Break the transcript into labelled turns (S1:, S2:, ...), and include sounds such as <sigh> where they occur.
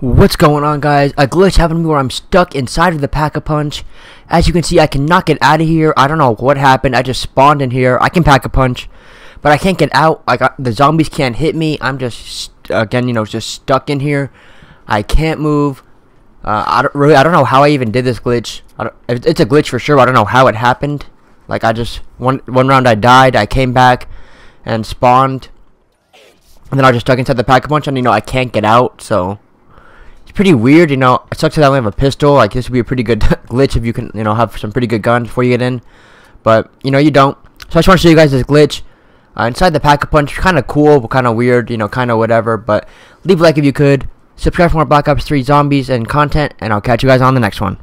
S1: What's going on guys? A glitch happened to me where I'm stuck inside of the Pack-a-Punch. As you can see, I cannot get out of here. I don't know what happened. I just spawned in here. I can Pack-a-Punch, but I can't get out. Like the zombies can't hit me. I'm just again, you know, just stuck in here. I can't move. Uh, I don't really. I don't know how I even did this glitch. it's a glitch for sure. I don't know how it happened. Like I just one one round I died. I came back and spawned, and then I was just stuck inside the Pack-a-Punch, and you know I can't get out. So pretty weird, you know. It sucks that I only have a pistol. Like, this would be a pretty good <laughs> glitch if you can, you know, have some pretty good guns before you get in. But, you know, you don't. So I just want to show you guys this glitch. Uh, inside the Pack-a-Punch, kind of cool, but kind of weird, you know, kind of whatever. But leave a like if you could. Subscribe for more Black Ops 3 zombies and content, and I'll catch you guys on the next one.